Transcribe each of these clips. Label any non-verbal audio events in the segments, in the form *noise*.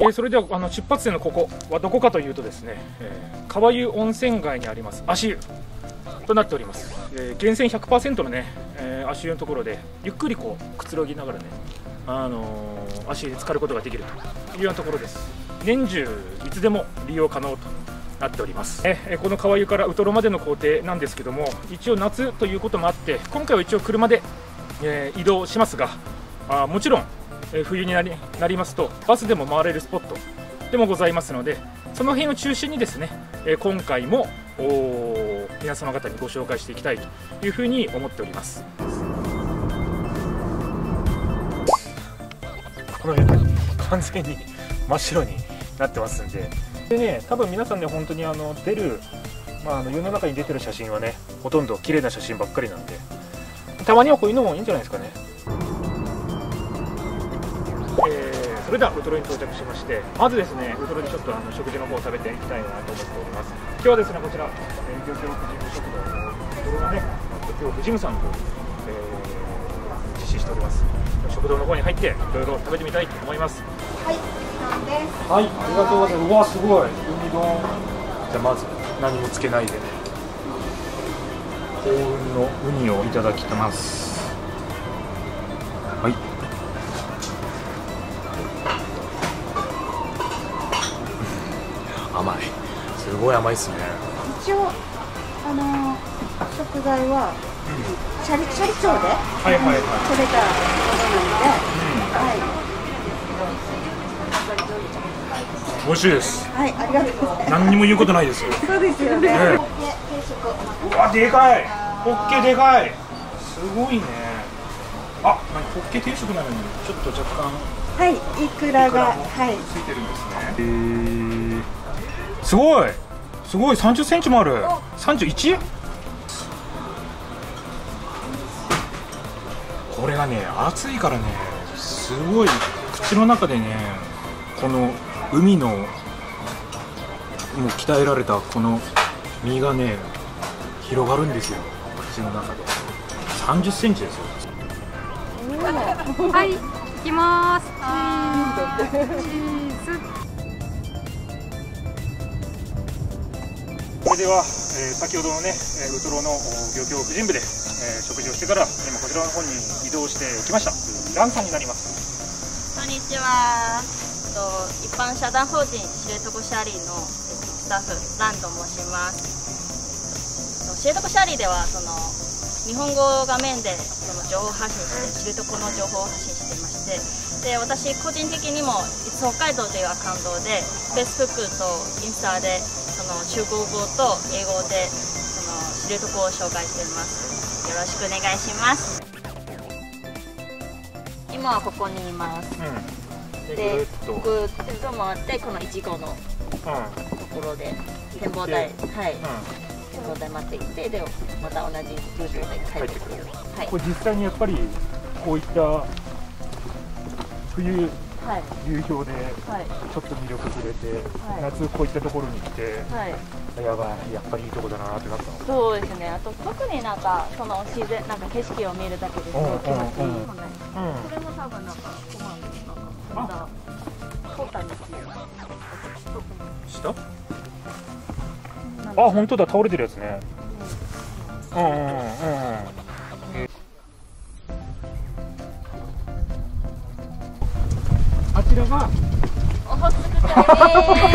えー、それではあの出発点のここはどこかというとですね、えー、川湯温泉街にあります足湯となっております、えー、源泉100%のね、えー、足湯のところでゆっくりこうくつろぎながらね、あのー、足湯に浸かることができるというようなところです。年中いつでも利用可能となっております、えこの川湯からウトロまでの工程なんですけども一応夏ということもあって今回は一応車で、え移動しますがあもちろんえ冬になりなりますとバスでも回れるスポットでもございますのでその辺を中心にですね、え今回も皆様方にご紹介していきたいというふうに思っております。この辺完全に真っ白になってますんで。でね多分皆さんね本当にあの出る、まあ、あの世の中に出てる写真はねほとんど綺麗な写真ばっかりなんで。たまにはこういうのもいいんじゃないですかね。えー、それではウトロに到着しましてまずですねウトロでちょっとあの食事の方を食べていきたいなと思っております。今日はですねこちら、えー、漁協婦人部食堂のウトロがね漁協婦人部さんと、えー、実施しております。食堂の方に入っていろいろ食べてみたいと思います。はいはいありがとうございます。うわすごい。海丼。じゃあまず何もつけないで。幸運のウニをいただきますはい *laughs* 甘いすごい甘いですね一応あの食材は、シャリシャリ町で、はいはいはい、取れたものなので、うん、はい美味しいです。はい、ありがとうございます。何にも言うことないですよ。そうですよね。ねうわ、でかい。ホッケでかい。すごいね。あ、何ホッケ定食なのに、ちょっと若干。はい、いくらが、はい、ついてるんですね。えーすごいすごい30センチもある 31? これがね熱いからねすごい口の中でねこの海のもう鍛えられたこの身がね広がるんですよ口の中で30センチですよ。はい行きます。チーズ。それでは、えー、先ほどのね、えウトロの漁協婦人部で、えー、食事をしてから今こちらの方に移動してきました。ランさんになります。こんにちは。と一般社団法人知床シャリのスタッフランと申します知床シャリではその日本語画面でその情報発信して知床の情報を発信していましてで私個人的にも「いつ北海道」というアカウントで Facebook とインスタでその中国語と英語でその知床を紹介しています。よろしくお願いします。今はここにいます、うん、でぐっと。回ってこのいちごのところで展望台。はい、待っていてでまた同じルートで帰ってくる。はい、これ実際にやっぱりこういった冬はい、流氷でちょっと魅力触れて、はい、夏こういったところに来て、はい、やばいやっぱりいいとこだなってなったの。そうですね。あと特になんかその自然なんか景色を見るだけですごい気持ちい。い、うん。うん、それも多分なんか困るなんかまだ通ったんですよ。下あ本当だ倒れてるやつね。うんうんうんうん。らが。オホーツク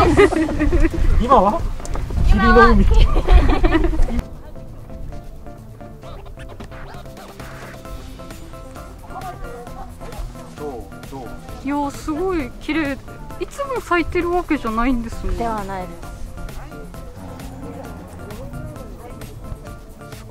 海です今は？霧の海。いやすごい綺麗。いつも咲いてるわけじゃないんですね。ではないです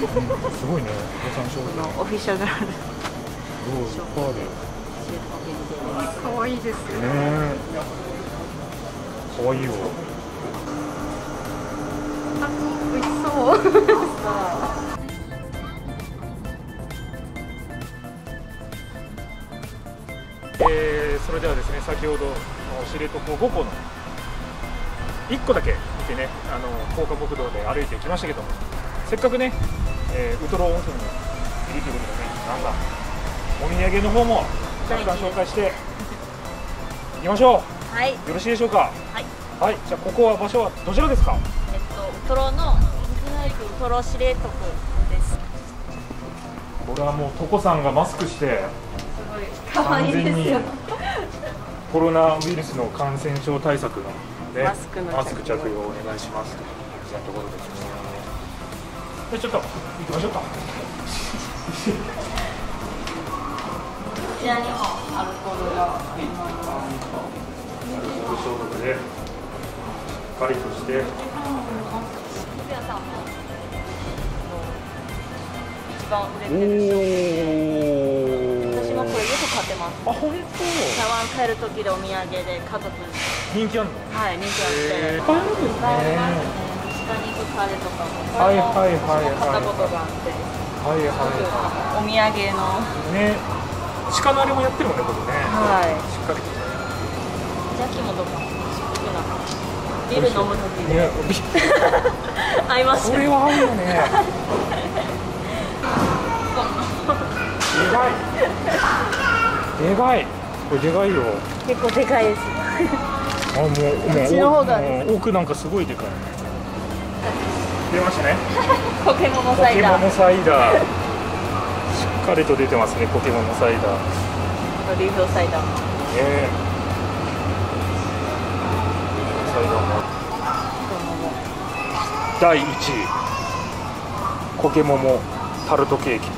すごいね予算勝負だオフィシャルすごいいっぱいある可愛いですよねかわいいよあ美味しそうえーそれではですね先ほどの知床5個の1個だけ見てねあの高架国道で歩いてきましたけどもせっかくね、えーウトロ温泉にいるということでねなんだお土産の方も若干紹介していきましょはい、うよろしいでしょうか？はい、はいじゃあここは場所はどちらですか？えっと、ウトロの水の陸ウトロ司令徳です。これはもうトコさんがマスクして可愛い完全にですよ。コロナウイルスの感染症対策の、ね、マスクの着用マスク着用をお願いしますというところですね。でちょっと行きましょうか。こちらにもアルコールがあります。消毒でしっかりとして一番売れてる商品私もこれよく買ってます。あ本台湾帰る時でお土産で家族人気あるの？はい人気あって。いっぱいあるんですね鹿肉カレーとかも。はいはいはいったことがあって。はいはお土産の。い。ね鹿のあれもやってるもんねここね。はい。しっかりとね。焼きもとかも低くなってビール飲む時でね合いますこれは合うよね。*laughs* でかい。でかい。これでかいよ。結構でかいですあもうもうこっちの方がねもう奥なんかすごいでかい。出ましたね。*laughs* ポケモンサイダー。しっかりと出てますね。ポケモンのサイダー。ねリーフサイダーえ。サイダーも。第一位。コケモモタルトケーキ。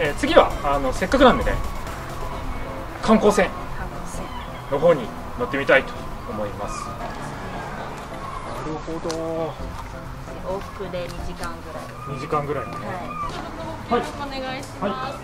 えー次はあのせっかくなんでね観光船の方に乗ってみたいと思います。なるほど。往復で2時間ぐらい。2時間ぐらいね。はい、はい。お願いしはい。ます、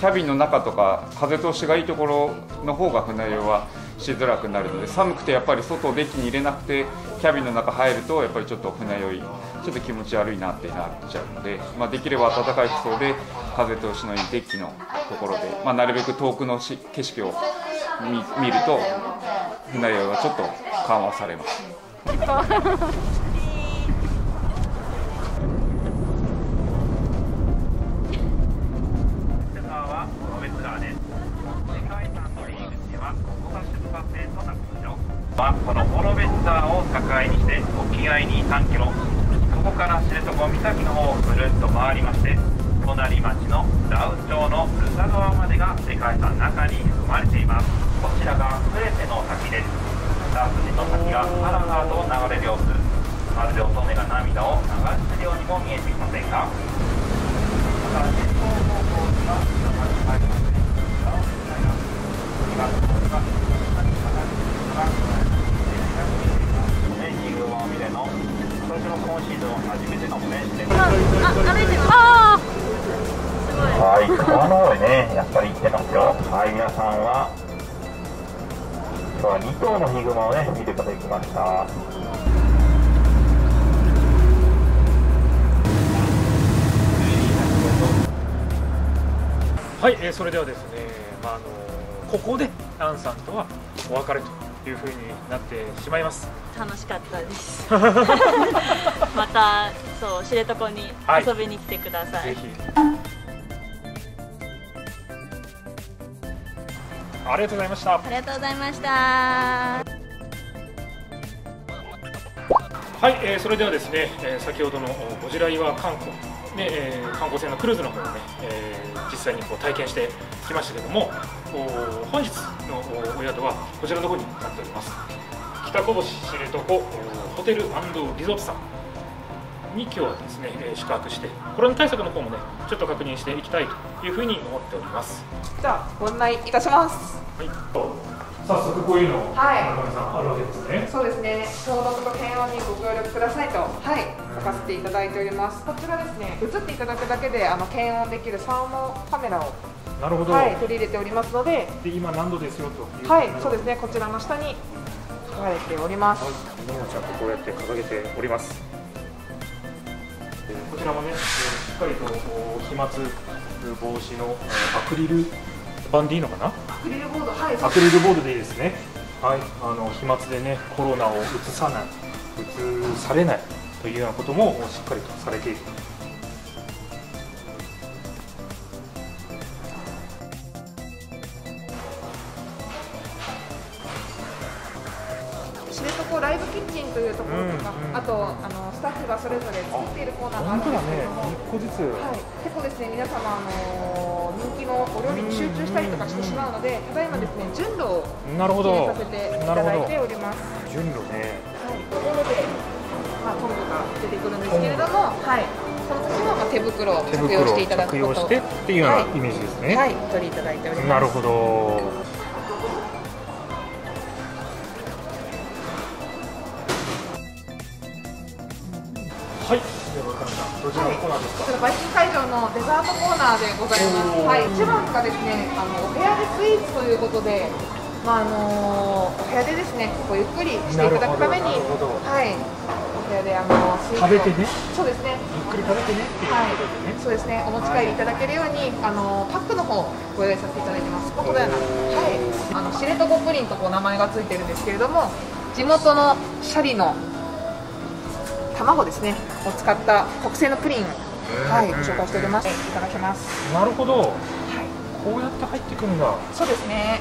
キャビンの中とか風通しがいいところの方が船酔いはしづらくなるので寒くてやっぱり外をデッキに入れなくてキャビンの中入るとやっぱりちょっと船酔いちょっと気持ち悪いなってなっちゃうので、まあ、できれば暖かい服装で風通しのいいデッキのところで、まあ、なるべく遠くのし景色を見見ると船酔いはちょっと緩和されます。はこのモロベッツァーを境にして沖合に3キロここから知床岬の方をぐるっと回りまして隣町のダウ町のルサ川までが世界遺産中に含まれています。こちらが全ての滝です。二筋の滝がハラハラと流れる様子。まるで乙女が涙を流しているようにも見えてきませんか？また前方方向には山に入りますねダウン時代が2月の2月に上がるがね、ヒグマミレのはい、川の方へね、やっぱり行ってますよ。はい、皆さんは、今日は2頭のヒグマをね、見ることができました。はい、えーそれではですね、まあ、あのここでアンさんとはお別れというふうになってしまいます。楽しかったです *laughs* またそう知床にはい遊びに来てください、ぜひ。ありがとうございました。ありがとうございましたはい、えーそれではですね、えー先ほどのおゴジラ岩観光、ねえー観光船のクルーズの方をね、えー実際にこう体験してきましたけども、お本日のおお宿はこちらの方になっております。北こぼし知床おホテルリゾートさんに今日はですね、えー宿泊して、コロナ対策の方もね、ちょっと確認していきたいというふうに思っております。じゃあご案内いたします。はい、と早速こういうの、はい中村さんあるわけですね。そうですね消毒と検温にご協力くださいとはい書かせていただいておりますこちらですね映っていただくだけであの検温できるサーモカメラをなるほど。はい取り入れておりますのでで今何度ですよという。はいそうですねこちらの下に書かれておりますはい。ちゃんとこうやって掲げております。えーこちらもね、えーしっかりと飛沫防止のえーアクリル板でいいのかな？アクリルボードはいアクリルボードでいいですね。はい、あの飛沫でねコロナを移さない、移されないというようなこともしっかりとされている。がそれぞれ作っているコーナーがあるんですけれども、、一個ずつ。はい、結構ですね皆様、あの人気のお料理に集中したりとかしてしまうので、ただいまですね順路をなるほ入れどさせていただいております。順路ね。はい、ところで、まあ、トングが出てくるんですけれども、はい、その時はまあ手袋を着用していただく着こと用してっていうようなイメージですね。はい、お取りいただいております。なるほど。はい。では、どちらのコーナーですか？こちらバイキン会場のデザートコーナーでございます。はい、一番がですね、あのお部屋でスイーツということで、まああのお部屋でですね、こうゆっくりしていただくために、はい、お部屋であのスイーツを食べてねそうですね。ゆっくり食べてねっていうでね。、そうですね。お持ち帰りいただけるように、あのパックの方ご用意させていただいてます。ここだよな。はい。あの知床プリンとこう名前がついてるんですけれども、地元のシャリの卵ですねを使った特製のプリンを、はい、ご紹介しております。いただきます。なるほど。はい。こうやって入ってくるんだ。そうですね。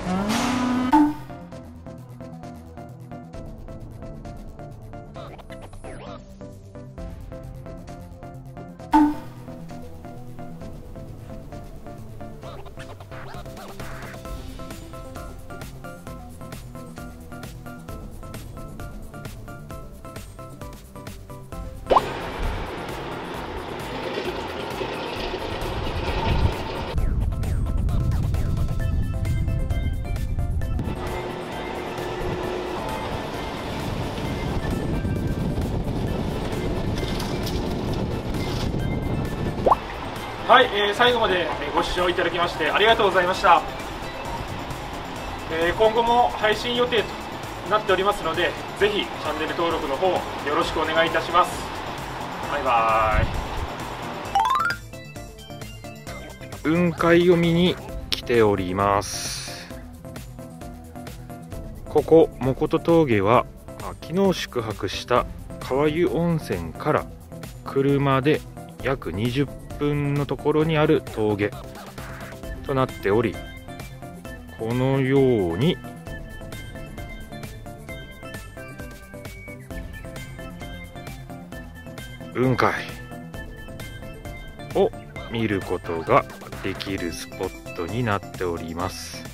えー最後までえご視聴いただきましてありがとうございました、えー今後も配信予定となっておりますのでぜひチャンネル登録の方よろしくお願いいたします。バイバイ。雲海を見に来ております。ここもこと峠はあ昨日宿泊した川湯温泉から車で約20分のところにある峠となっておりこのように雲海を見ることができるスポットになっております。